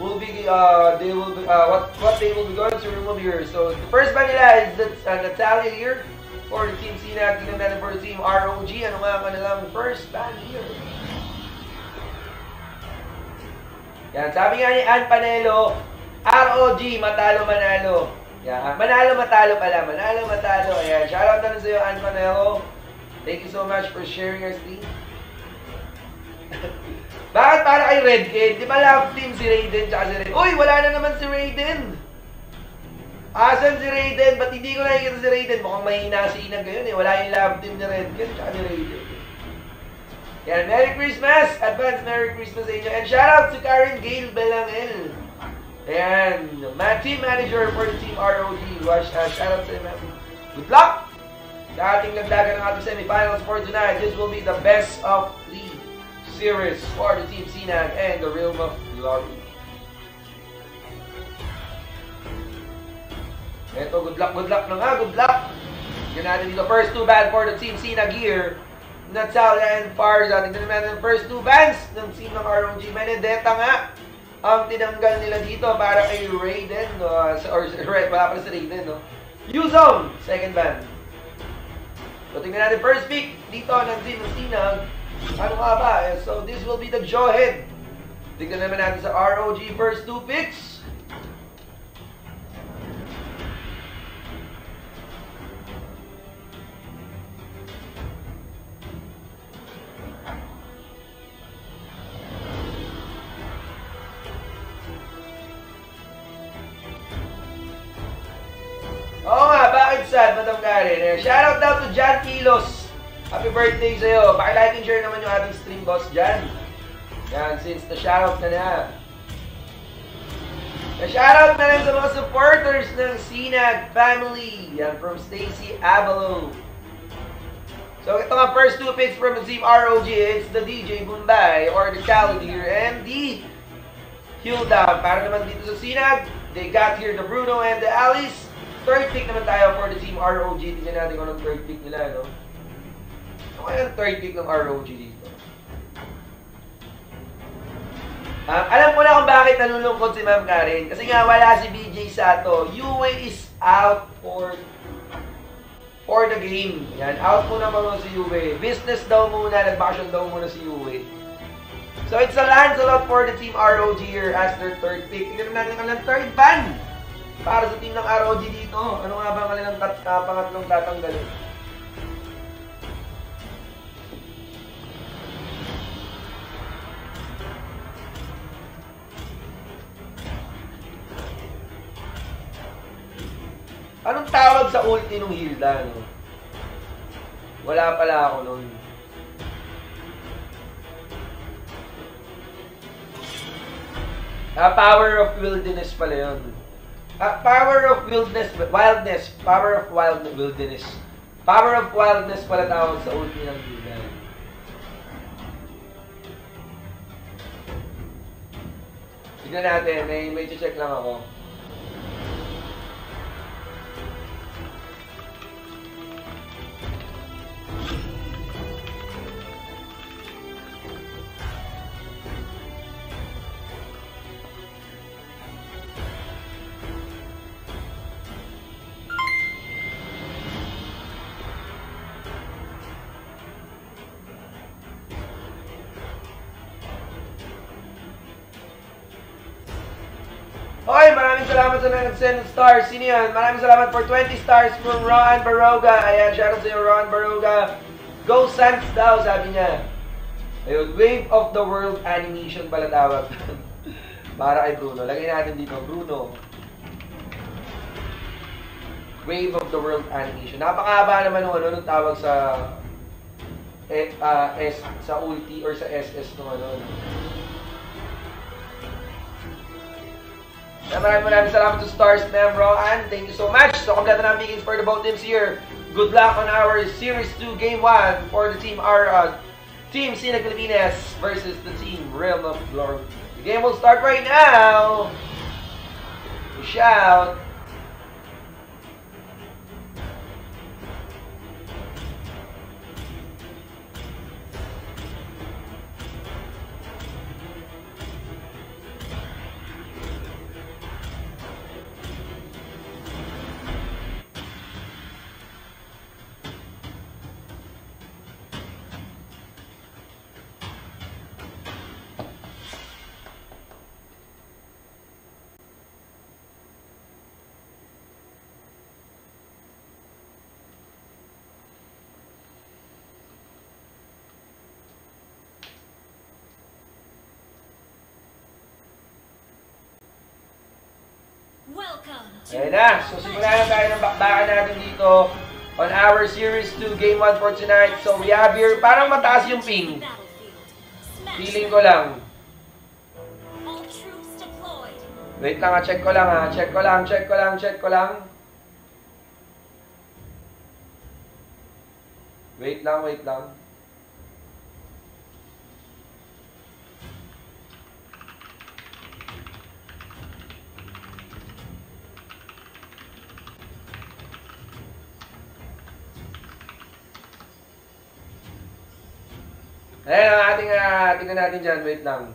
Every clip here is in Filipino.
will be uh they will be uh what what they will be going to remove here. So the first ban nila is that uh, Natalia here for the team Sinag. Tingnan natin for the team ROG. Ano nga ang kanilang first ban here? Yan, sabi nga ni Ann Panelo, ROG, matalo manalo. Yan, manalo matalo pala, manalo matalo. Ayan, shoutout na sa iyo Ann Panelo. Thank you so much for sharing your stream. Bakit para kay Red Kid? Di ba love team si Raiden tsaka si Raiden? Uy, wala na naman si Raiden! Asan si Raiden? Ba't hindi ko nakikita si Raiden? Mukhang mahina si Inag ngayon eh. Wala yung love team ni Red Kid tsaka ni Raiden. Yan, Merry Christmas! Advance Merry Christmas sa inyo. And shoutout to Karen Gale Belangel. Ayan, ma team manager for the team ROG. Wash, uh, shoutout sa inyo, ma'am. Good luck! Sa ating nagdagan ng ating semifinals for tonight, this will be the best of three for the Team Sinag and the Realm of Glory. Ito, good luck, good luck na nga, good luck. Natin dito, first two band for the Team Sinag here. Natalia and Farza. Tignan natin first two bands ng team ng ROG. Benedetta nga ang tinanggal nila dito para kay Raiden, uh, or right, wala pala si Raiden, no? U-Zone, second band. So, tingnan natin first pick dito ng team ng Sinag. Ano nga ba? Eh, So, this will be the Jawhead. Tingnan naman natin sa ROG first two picks. Oo nga, bakit sad, Madam Karen? Eh, Shoutout daw to John Kilos. Happy birthday sa'yo. Boss dyan. Yan, since the shoutout na na. Na-shoutout na lang sa mga supporters ng Sinag family. Yan, from Stacy Avalo. So, ito nga first two picks from team ROG. It's the DJ Bombay or the Cavalier and the Hilda. Para naman dito sa Sinag, they got here the Bruno and the Alice. Third pick naman tayo for the team ROG. Tingnan natin kung anong third pick nila, no? Ano kaya ang third pick ng ROG dito? Ah, alam ko na kung bakit nalulungkot si Ma'am Karen. Kasi nga wala si BJ Sato. Yue is out for for the game. Yan, out muna muna si Yue. Business daw muna, nag-vacation daw muna si Yue. So it's a Lancelot for the team ROG here as their third pick. Tignan natin ang kanilang third ban para sa team ng ROG dito. Ano nga ba ang kanilang tat uh, pangatlong tatanggalin? Anong tawag sa ulti nung Hilda, no? Wala pala ako nun. Ah, power of wilderness pala yun. Ah, power of wildness, wildness, power of wild wilderness. Power of wildness pala tawag sa ulti ng Hilda. Tignan natin, may, may check lang ako. Maraming salamat sa nag-send ng stars. Sino yan? Maraming salamat for 20 stars from Ron Baroga. Ayan, shoutout sa iyo, Ron Baroga. Go Sans daw, sabi niya. Ayun, Wave of the World Animation pala tawag. Para kay Bruno. Lagay natin dito, Bruno. Wave of the World Animation. Napakahaba naman nung ano, nung tawag sa eh, ah, S, sa ulti or sa SS nung ano. Na maraming maraming salamat to Stars Ma'am Rohan. Thank you so much. So, kompleto na ang pickings for the both teams here. Good luck on our Series 2 Game 1 for the team our uh, Team Sina Pilipinas versus the Team Realm of Glory. The game will start right now. We shout. Ayan na. So, simulan na tayo ng bakbakan natin dito on our Series 2 Game 1 for tonight. So, we have here, parang mataas yung ping. Feeling ko lang. Wait lang ha, check ko lang ha. Check ko lang, check ko lang, check ko lang. Wait lang, wait lang. Ayan ang ating, uh, tingnan natin dyan. Wait lang.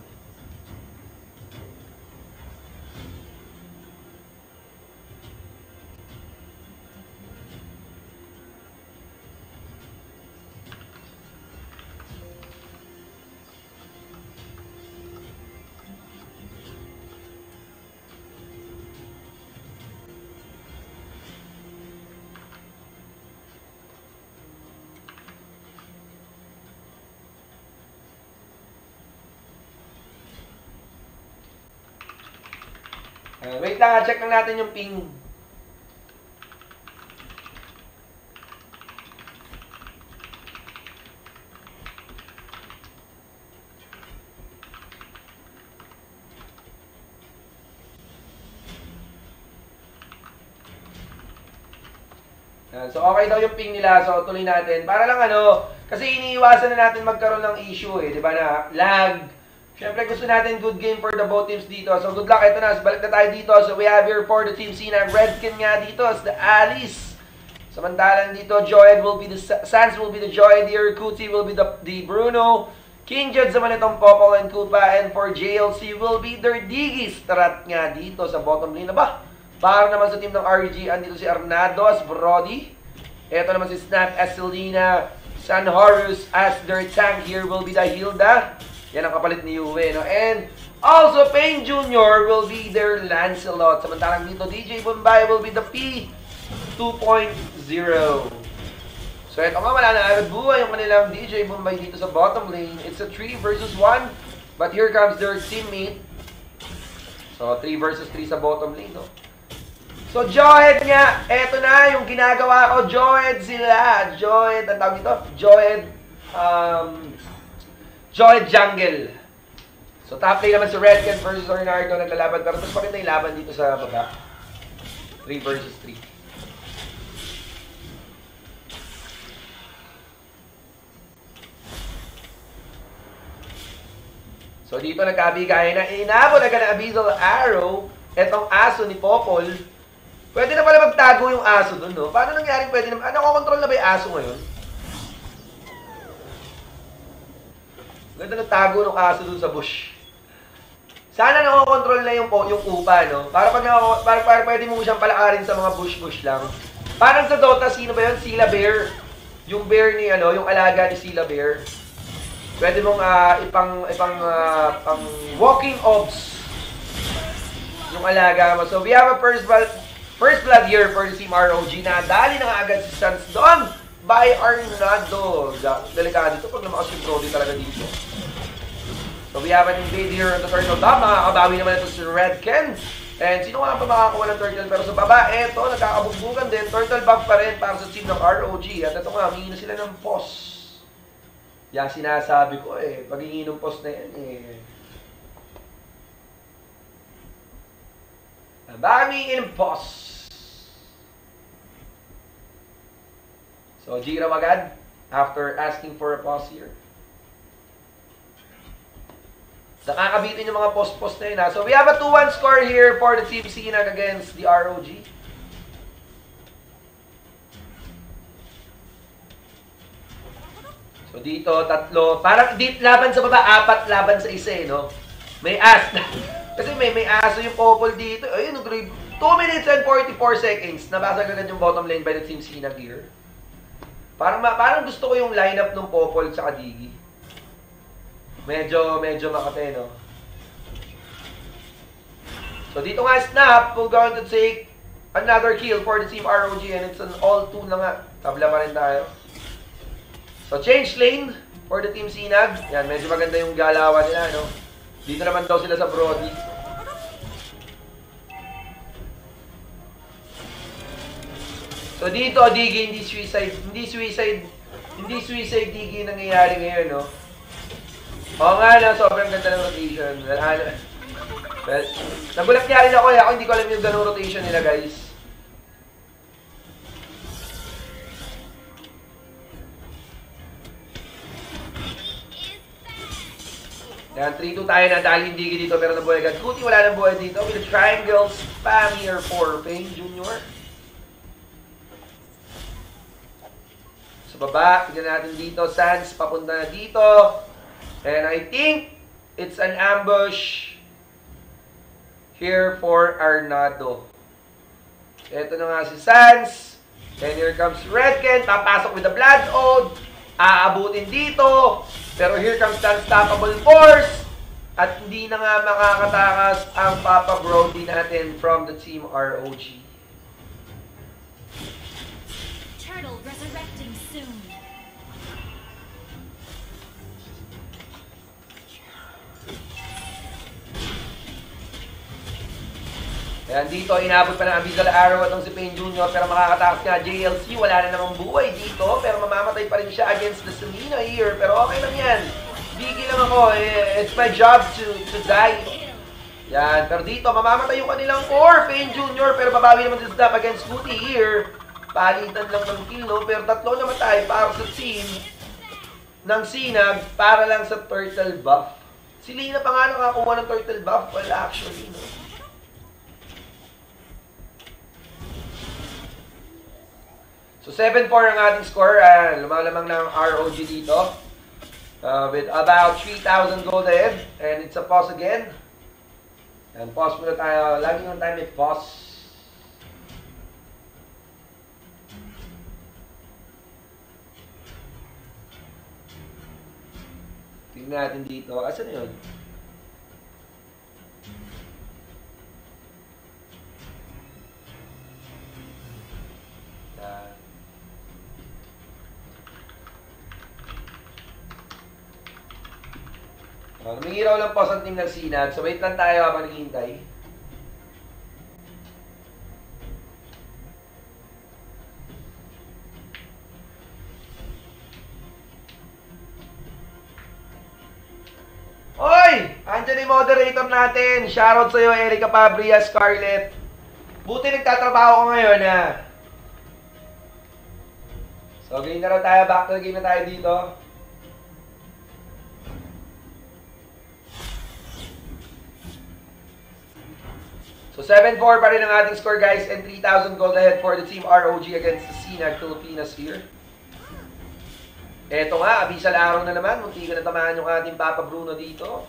Uh, wait lang, ah, check lang natin yung ping. So, okay daw yung ping nila. So, tuloy natin. Para lang ano, kasi iniiwasan na natin magkaroon ng issue eh. Di ba na lag. Siyempre, gusto natin good game for the both teams dito. So, good luck. Ito na. So, balik na tayo dito. So, we have here for the team na Redkin nga dito. It's the Alice. Samantalang dito, Joed will be the Sans will be the Joed here. Kuti will be the, the Bruno. King Jed naman itong Popol and Kupa. And for JLC will be their Digis. Tarat nga dito sa bottom lane na ba? Para naman sa team ng RG, andito si Arnado as Brody. Ito naman si Snap as Selena. San Horus as their tank here will be the Hilda. Yan ang kapalit ni Juve, no? And also, Payne Jr. will be their Lancelot. Samantalang dito, DJ Bombay will be the P 2.0. So, ito nga, wala na agad buhay yung kanilang DJ Bombay dito sa bottom lane. It's a 3 versus 1. But here comes their teammate. So, 3 versus 3 sa bottom lane, no? So, Joed nga, eto na yung ginagawa ko. Joed sila. Joed, ang tawag dito? Joed, um, Joed Jungle. So, top lane naman si Redken versus Ornardo naglalaban. Pero mas maganda yung laban dito sa baba. 3 versus 3. So, dito nagkabigay na inabot agad ng Abyssal Arrow. Etong aso ni Popol. Pwede na pala magtago yung aso dun, no? Paano nangyari pwede na... Ano, control na ba yung aso ngayon? Ganda nagtago ng aso dun sa bush. Sana nakokontrol na yung, yung upa, no? Para pag nako- para, para pwede mo siyang palakarin sa mga bush-bush lang. Parang sa Dota, sino ba yun? Sila Bear. Yung bear ni, ano, yung alaga ni Sila Bear. Pwede mong ah, ipang, ipang, ah, pang walking orbs yung alaga mo. So, we have a first first blood here for the Team ROG na dali na agad si Sans doon by Arnado. Delikado ito pag lumakas yung Brody talaga dito. So, we have an invade here on the turtle top. Makakabawi naman ito si Redken. And sino nga pa makakakuha ng turtle? Pero sa baba, eto, nagkakabugbugan din. Turtle buff pa rin para sa team ng ROG. At ito nga, humingi sila ng pos. Yan sinasabi ko eh. Paghingi ng pos na yan eh. Dami in pos. So, Jira agad after asking for a pause here. Nakakabitin yung mga post-post na yun ha. So, we have a 2-1 score here for the Team Sinag against the ROG. So, dito, tatlo. Parang di, laban sa baba, apat laban sa isa eh, no? May as. Kasi may may aso yung Popol dito. Ayun, grave. 2 minutes and 44 seconds. Nabasag agad yung bottom lane by the Team Sinag here. Parang, parang gusto ko yung lineup ng Popol sa Digi. Medyo, medyo makate, no? So, dito nga snap, we're going to take another kill for the Team ROG and it's an all-2 na nga. Tabla pa rin tayo. So, change lane for the Team Sinag. Yan, medyo maganda yung galawan nila, no? Dito naman daw sila sa Brody. So dito, Digi, hindi suicide, hindi suicide, hindi suicide Digi nangyayari ngayon, no? Oo nga na, sobrang ganda ng rotation. Well, ano, well, nagulat niya rin ako eh. Ako hindi ko alam yung ganung rotation nila, guys. Yan, 3-2 tayo na dahil hindi dito pero nabuhay agad. Kuti wala nang buhay dito. With a triangle spam here for Payne Jr. Sa baba, tignan natin dito. Sans papunta na dito. And I think it's an ambush here for Arnado. Ito na nga si Sans. And here comes Redken. Papasok with the Blood Ode. Aabutin dito. Pero here comes the Unstoppable Force. At hindi na nga makakatakas ang Papa Brody natin from the Team ROG. Turtle resurrecting Kaya dito, inabot pa ng Abyssal Arrow itong si Payne Jr. Pero makakatakas nga JLC. Wala na namang buhay dito. Pero mamamatay pa rin siya against the Selena here. Pero okay lang yan. Bigil lang ako. Eh, It's my job to, to die. Yan. Pero dito, mamamatay yung kanilang core. Payne Jr. Pero babawi naman si Snap against Scooty here. Palitan lang ng kill, no? Pero tatlo naman tayo para sa team ng Sinag para lang sa turtle buff. Si Lina pa nga nakakuha ng turtle buff. Well, actually, no? So 7-4 ang ating score. Uh, lumalamang ng ROG dito. Uh, with about 3,000 gold ahead. And it's a pause again. And pause muna tayo. Lagi yung time may pause. Tingnan natin dito. Asan na yun? Yan. Uh, lumingiraw lang po sa team ng Sinag. So wait lang tayo habang naghihintay. Oy! Andiyan yung moderator natin. Shoutout sa'yo, Erica Fabria, Scarlett. Buti nagtatrabaho ko ngayon, ha? So, game na raw tayo. Back to the game na tayo dito. So 7-4 pa rin ang ating score guys and 3,000 gold ahead for the team ROG against the Sinag Pilipinas here. Eto nga, abisal araw na naman. Munti ka na tamaan yung ating Papa Bruno dito.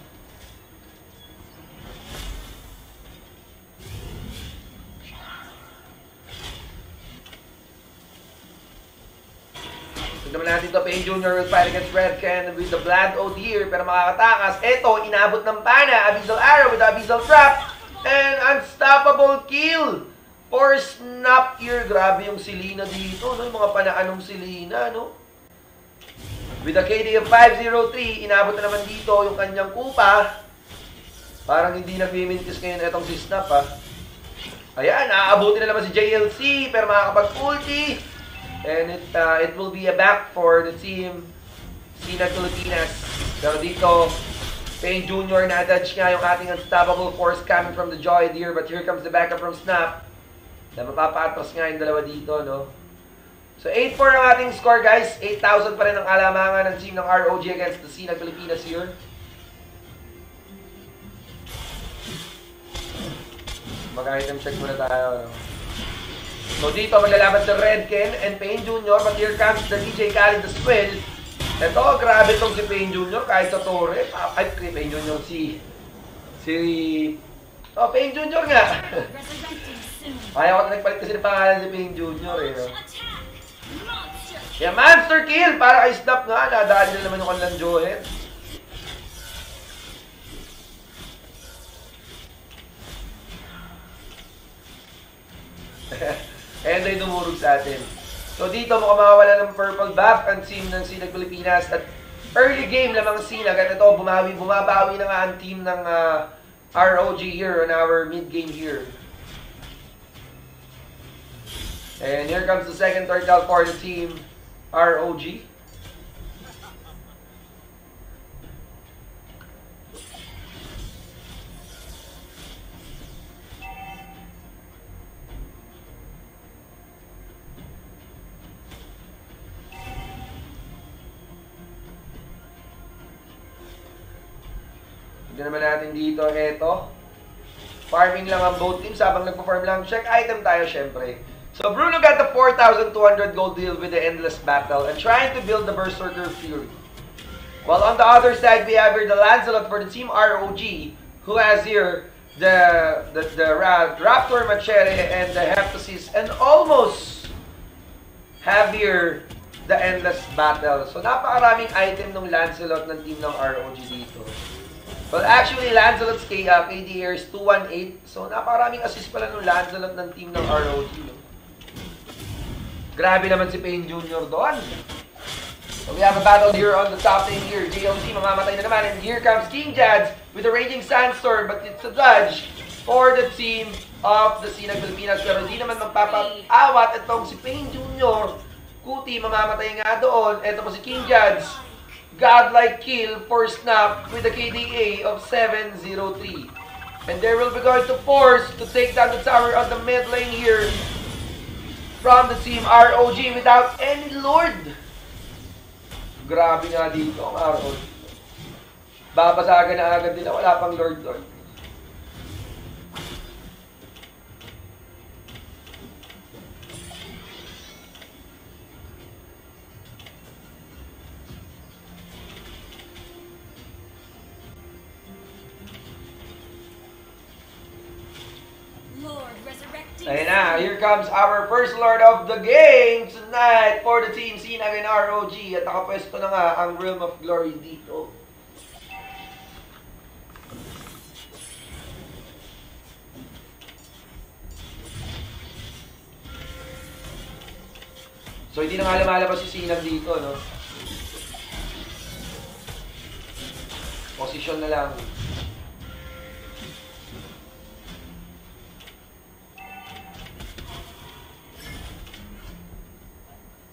Tignan natin to, Payne Jr. will fight against Red Can with the Blood Ode here, pero makakatakas. Eto, inabot ng pana, Abyssal Arrow with Abyssal Trap, and Unstoppable Kill for Snap here. Grabe yung Selena dito, no? yung mga panaanong Selena, no? With a KD of 503, inabot na naman dito yung kanyang kupa. Parang hindi nagmimintis ngayon itong si Snap, ha? Ayan, aabutin na naman si JLC, pero makakapag-ulti. And it uh, it will be a back for the team Sina Pilipinas. Pero dito, Payne Jr. na-dodge nga yung ating unstoppable force coming from the Joy Deer. But here comes the backup from Snap. Na mapapatras nga yung dalawa dito, no? So 8-4 ang ating score, guys. 8,000 pa rin ang kalamangan ng team ng ROG against the Sina Pilipinas here. Mag-item check muna tayo, no? So dito maglalaban si Redken and Payne Jr. But here comes the DJ Khaled the Swill. Ito, grabe tong si Payne Jr. kahit sa Torre. Ay, kay Payne Jr. si... Si... Oh, Payne Jr. nga. Ayaw ko na nagpalit kasi ng pangalan si Payne Jr. eh. no? Yeah, monster kill! Para kay Snap nga. Nadali na naman yung kanilang. Ayan na yung dumurog sa atin. So dito mukhang mawawala ng purple buff ang team ng Sinag Pilipinas at early game lamang Sinag at ito bumawi, bumabawi na nga ang team ng ah, ROG here on our mid game here. And here comes the second turtle for the team ROG. Dito, eto. Farming lang ang both teams habang nagpa-farm lang. Check item tayo, syempre. So Bruno got the 4,200 gold deal with the Endless Battle and trying to build the Berserker Fury. While on the other side, we have here the Lancelot for the Team ROG, who has here the the, the Ra- Raptor Machete and the Heptasis, and almost have here the Endless Battle. So napakaraming item ng Lancelot ng team ng ROG dito. Well, actually, Lancelot's K, uh, KD here is 218. So, napakaraming assist pala ng Lancelot ng team ng ROG. No? Grabe naman si Payne Jr. doon. So, we have a battle here on the top lane here. JLC mamamatay na naman. And here comes King Jads with a Raging Sandstorm. But it's a dodge for the team of the Sinag Pilipinas. Pero di naman magpapaawat itong si Payne Jr. Kuti, mamamatay nga doon. Ito po si King Jads godlike kill for snap with a KDA of 703. And they will be going to force to take down the tower on the mid lane here from the team ROG without any Lord. Grabe nga dito ang ROG. Babasagan na agad nila, wala pang Lord. Lord Ayun na, here comes our first Lord of the game tonight for the team Sinag and ROG. At nakapwesto na nga ang Realm of Glory dito. So hindi na nga lumalabas si Sinag dito, no? Position na lang.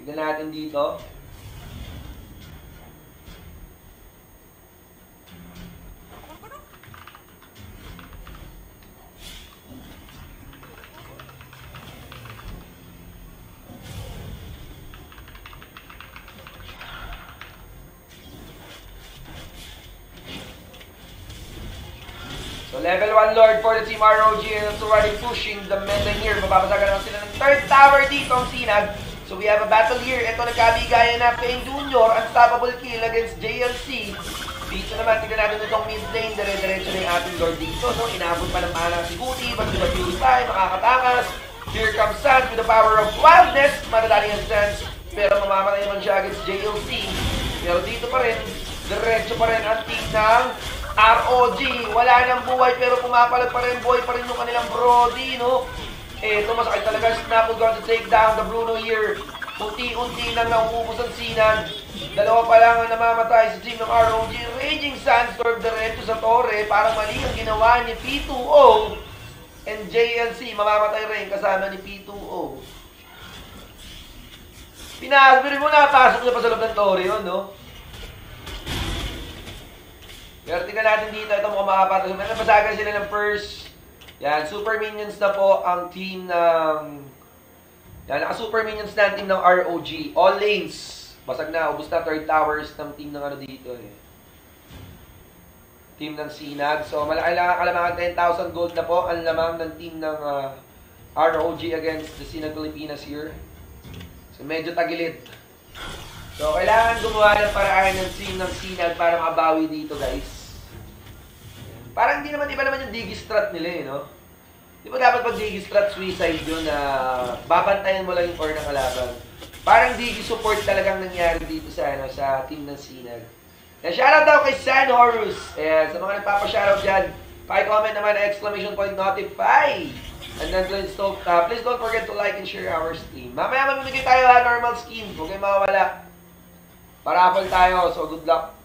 Tignan natin dito. So level 1 Lord for the Team ROG and it's already pushing the lane here. Mapapasagan naman sila ng third tower dito ang Sinag. We have a battle here. Ito nagkabigayan na Payne Jr. Unstoppable kill against JLC. Dito naman, tignan natin itong mid lane. Dire-diretso na yung ating Lord dito. No? Inabot pa ng mana si Guti. Ba't diba Fury tayo? Makakatakas. Here comes Sans with the power of wildness. Madadali ang Sans. Pero mamamatay naman siya against JLC. Pero dito pa rin, diretso pa rin ang team ng ROG. Wala nang buhay pero pumapalag pa rin. Buhay pa rin yung kanilang Brody, no? Eto, masakit talaga. Snapple going to take down the Bruno here. Unti-unti nang nauubos ang sinan. Dalawa pa lang ang namamatay sa team ng ROG. Raging Sandstorm diretso sa torre. Parang mali ang ginawa ni P2O. And JLC mamamatay rin kasama ni P2O. Pinasbirin mo na, pasok niya pa sa loob ng torre yun, no? Pero tingnan natin dito, ito mukhang makapatag. May nabasagan sila ng first. Yan, super minions na po ang team ng... Yan, naka-super minions na ang team ng ROG. All lanes. Basag na, ubus na third towers ng team ng ano dito eh. Team ng Sinag. So, malaki lang ang kalamangan 10,000 gold na po ang lamang ng team ng ah, ROG against the Sinag Pilipinas here. So, medyo tagilid. So, kailangan gumawa ng paraan ng team ng Sinag para makabawi dito, guys. Parang hindi naman, iba naman yung Digistrat nila eh, no? Di ba dapat pag Digistrat suicide yun na babantayan mo lang yung core ng kalaban? Parang Digi support talagang nangyari dito sa ano sa team ng Sinag. Kaya shoutout daw kay San Horus. Ayan, sa mga nagpapa-shoutout dyan, pa-comment naman na exclamation point notify. And then please don't, uh, please don't forget to like and share our stream. Mamaya mamimigay tayo ha, normal skin. Huwag kayong mawawala. Parapol tayo, so good luck.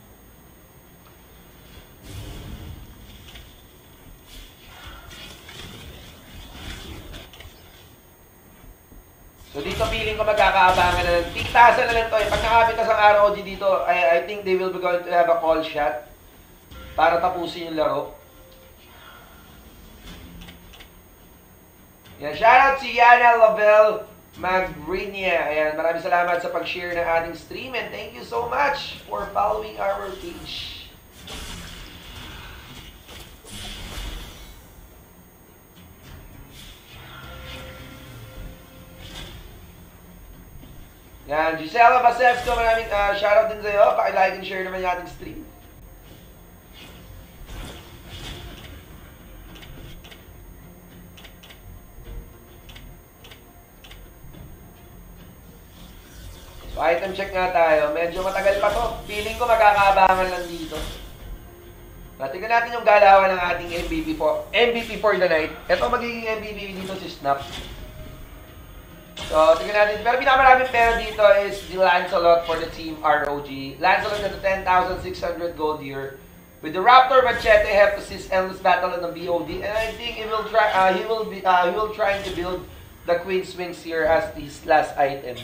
So dito feeling ko magkakaabangan na lang. Tiktasan na lang to. eh. Pag nakapit na sa ROG dito, I, I think they will be going to have a call shot para tapusin yung laro. Yan, shoutout si Yana Lavelle Magrinia. Ayan, maraming salamat sa pag-share ng ating stream and thank you so much for following our page. Yan, Gisela Basesco, maraming uh, shoutout din sa'yo. Paki-like and share naman yung ating stream. So, item check nga tayo. Medyo matagal pa to. Feeling ko magkakaabangan lang dito. Uh, tingnan natin yung galawan ng ating MVP for, MVP for the night. Ito magiging MVP dito si Snap. So, tingnan natin. Pero pinakamaraming pera dito is the Lancelot for the team ROG. Lancelot at 10,600 gold here. With the Raptor Machete, Hephasis, Endless Battle, and the BOD. And I think he will try, uh, he will be, uh, he will try to build the Queen's Wings here as his last item.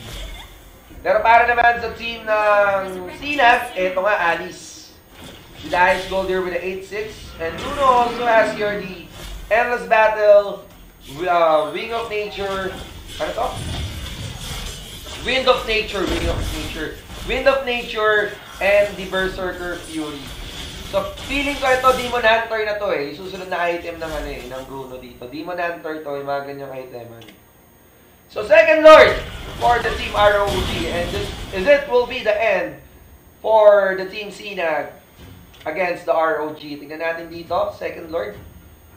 Pero para naman sa team ng Sinag, eto nga, Alice. The gold here with the 8-6. And Bruno also has here the Endless Battle, uh, Wing of Nature, ano to? Wind of Nature, Wind of Nature. Wind of Nature and the Berserker Fury. So, feeling ko ito, Demon Hunter na to eh. Susunod na item ng ano eh, ng Bruno dito. Demon Hunter to, yung mga ganyang item. Ano. So, second Lord for the Team ROG. And this, is it will be the end for the Team Sinag against the ROG. Tingnan natin dito, second Lord.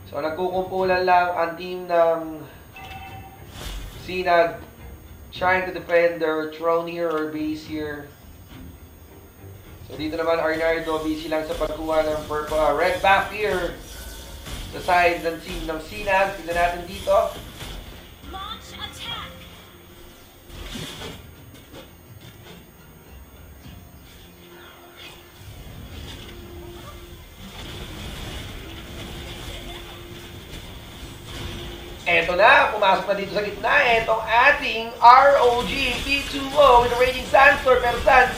So, nagkukumpulan lang ang team ng Sinag trying to defend their throne here or base here. So dito naman Arnardo busy lang sa pagkuha ng purple, uh, red buff here. Sa side ng team ng Sinag. Tignan natin dito. Pumasok na dito sa gitna. Etong ating ROG P2O with the Raging Sandstorm. Pero Sans,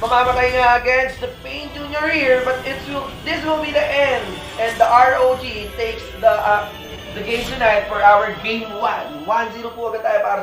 mamamatay nga against the Pain Junior here. But it's will, this will be the end. And the ROG takes the uh, the game tonight for our game 1. 1-0 po agad tayo para